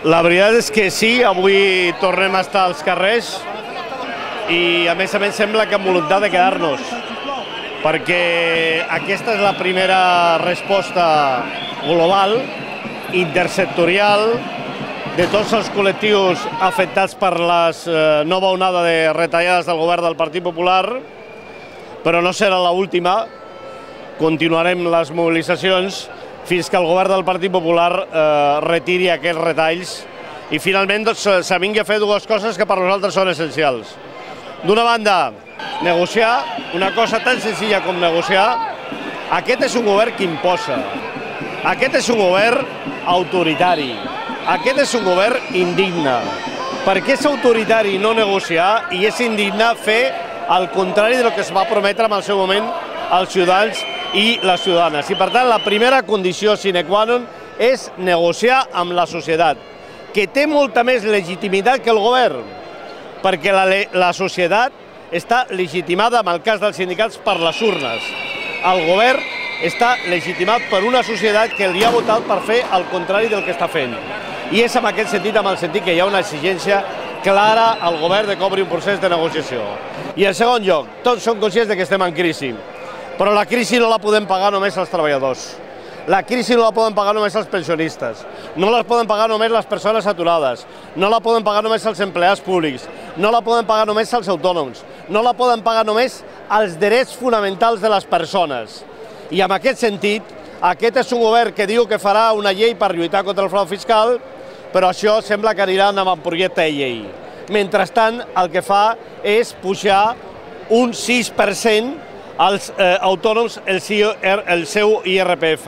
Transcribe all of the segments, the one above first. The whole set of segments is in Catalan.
La veritat és que sí, avui tornem a estar als carrers i a més a més sembla que amb voluntat de quedar-nos perquè aquesta és la primera resposta global, intersectorial, de tots els col·lectius afectats per la eh, nova onada de retallades del govern del Partit Popular, però no serà l'última. Continuarem les mobilitzacions fins que el govern del Partit Popular eh, retiri aquests retalls i finalment doncs, s'avingui a fer dues coses que per nosaltres són essencials. D'una banda, negociar, una cosa tan senzilla com negociar. Aquest és un govern que imposa. Aquest és un govern autoritari. Aquest és un govern indigne. Perquè és autoritari no negociar i és indigne fer el contrari del que es va prometre en el seu moment als ciutadans i les ciutadanes. I per tant, la primera condició sine qua non és negociar amb la societat, que té molta més legitimitat que el govern, perquè la, la societat està legitimada, en el cas dels sindicats, per les urnes. El govern està legitimat per una societat que li ha votat per fer el contrari del que està fent. I és en aquest sentit, amb el sentit que hi ha una exigència clara al govern de obri un procés de negociació. I en segon lloc, tots som conscients de que estem en crisi, però la crisi no la podem pagar només els treballadors. La crisi no la poden pagar només els pensionistes, no la poden pagar només les persones aturades, no la poden pagar només els empleats públics, no la poden pagar només els autònoms, no la poden pagar només els drets fonamentals de les persones. I en aquest sentit, aquest és un govern que diu que farà una llei per lluitar contra el frau fiscal, però això sembla que anirà amb el projecte de llei. Mentrestant, el que fa és pujar un 6% als eh, autònoms el, el seu IRPF,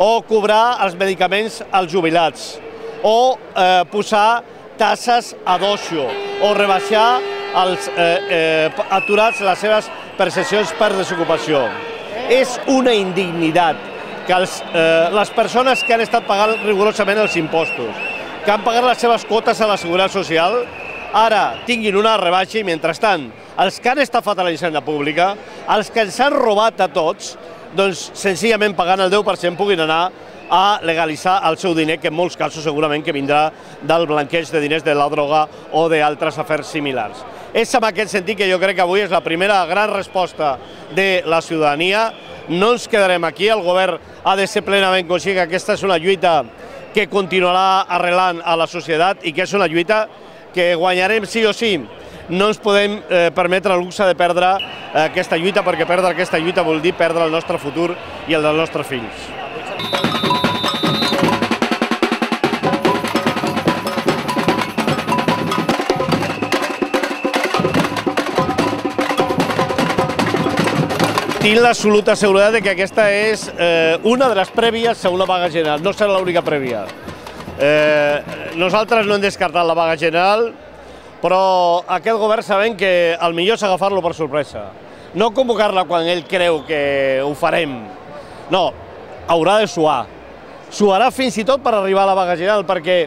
o cobrar els medicaments als jubilats, o eh, posar tasses a d'ocio, o rebaixar als eh, eh, aturats les seves percepcions per desocupació. És una indignitat que els, eh, les persones que han estat pagant rigorosament els impostos, que han pagat les seves quotes a la Seguretat Social, ara tinguin una rebaixa i, mentrestant, els que han estafat a la hisenda pública, els que ens han robat a tots, doncs senzillament pagant el 10% puguin anar a legalitzar el seu diner, que en molts casos segurament que vindrà del blanqueig de diners de la droga o d'altres afers similars. És en aquest sentit que jo crec que avui és la primera gran resposta de la ciutadania. No ens quedarem aquí, el govern ha de ser plenament conscient que aquesta és una lluita que continuarà arrelant a la societat i que és una lluita que guanyarem sí o sí. No ens podem eh, permetre el luxe de perdre eh, aquesta lluita, perquè perdre aquesta lluita vol dir perdre el nostre futur i el dels nostres fills. Tinc l'absoluta seguretat de que aquesta és eh, una de les prèvies a una vaga general, no serà l'única prèvia. Eh, nosaltres no hem descartat la vaga general, però aquest govern sabem que el millor és agafar-lo per sorpresa. No convocar-la quan ell creu que ho farem. No, haurà de suar. Suarà fins i tot per arribar a la vaga general, perquè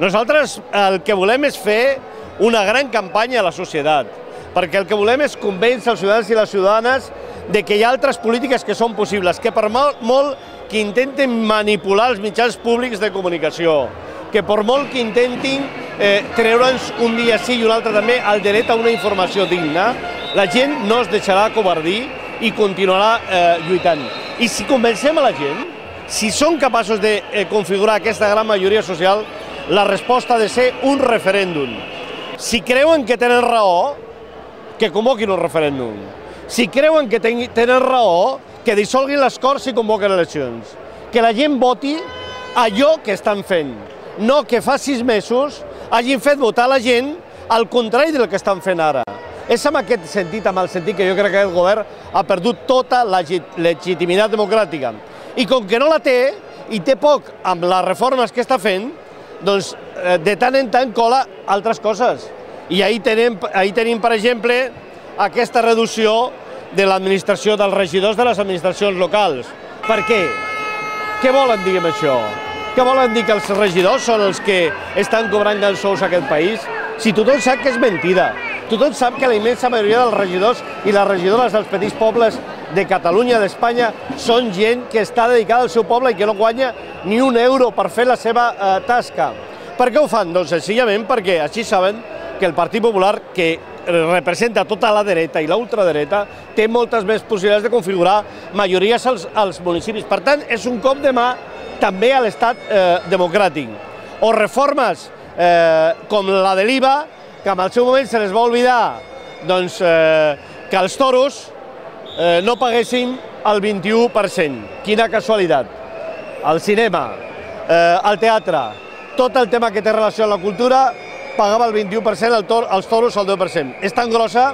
nosaltres el que volem és fer una gran campanya a la societat, perquè el que volem és convèncer els ciutadans i les ciutadanes de que hi ha altres polítiques que són possibles, que per molt, molt que intenten manipular els mitjans públics de comunicació, que per molt que intentin eh, treure'ns un dia sí i un altre també el dret a una informació digna, la gent no es deixarà covardir i continuarà eh, lluitant. I si convencem a la gent, si són capaços de eh, configurar aquesta gran majoria social, la resposta ha de ser un referèndum. Si creuen que tenen raó, que convoquin un referèndum. Si creuen que ten tenen raó, que dissolguin les Corts i convoquen eleccions. Que la gent voti allò que estan fent. No que fa sis mesos hagin fet votar la gent al contrari del que estan fent ara. És en aquest sentit, amb el sentit que jo crec que aquest govern ha perdut tota la legitimitat democràtica. I com que no la té, i té poc amb les reformes que està fent, doncs eh, de tant en tant cola altres coses. I ahir tenim, ahir tenim per exemple, aquesta reducció de l'administració dels regidors de les administracions locals. Per què? Què volen amb això? Què volen dir que els regidors són els que estan cobrant grans sous a aquest país? Si tothom sap que és mentida. Tothom sap que la immensa majoria dels regidors i les regidores dels petits pobles de Catalunya, d'Espanya, són gent que està dedicada al seu poble i que no guanya ni un euro per fer la seva eh, tasca. Per què ho fan? Doncs senzillament perquè així saben que el Partit Popular, que representa tota la dreta i la té moltes més possibilitats de configurar majories als, als municipis. Per tant, és un cop de mà també a l'estat eh, democràtic. O reformes eh, com la de l'IVA, que en el seu moment se les va oblidar doncs, eh, que els toros eh, no paguessin el 21%. Quina casualitat. El cinema, eh, el teatre, tot el tema que té relació amb la cultura, pagava el 21%, el tor els toros el 10%. És tan grossa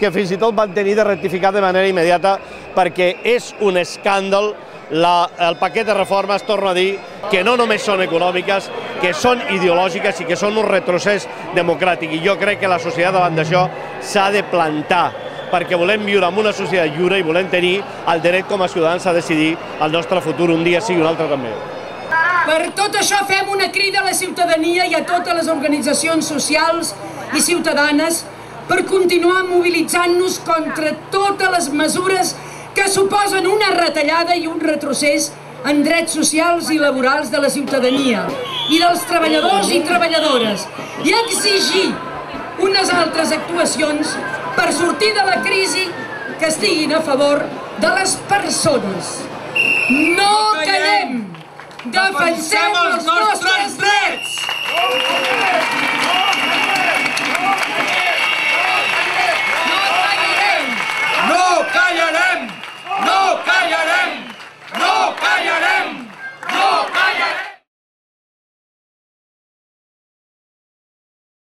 que fins i tot van tenir de rectificar de manera immediata perquè és un escàndol la, el paquet de reformes, torno a dir, que no només són econòmiques, que són ideològiques i que són un retrocés democràtic. I jo crec que la societat davant d'això s'ha de plantar perquè volem viure en una societat lliure i volem tenir el dret com a ciutadans a decidir el nostre futur un dia sí i un altre també. Per tot això fem una crida a la ciutadania i a totes les organitzacions socials i ciutadanes per continuar mobilitzant-nos contra totes les mesures que suposen una retallada i un retrocés en drets socials i laborals de la ciutadania i dels treballadors i treballadores i exigir unes altres actuacions per sortir de la crisi que estiguin a favor de les persones. No callem! Defensem els nostres drets!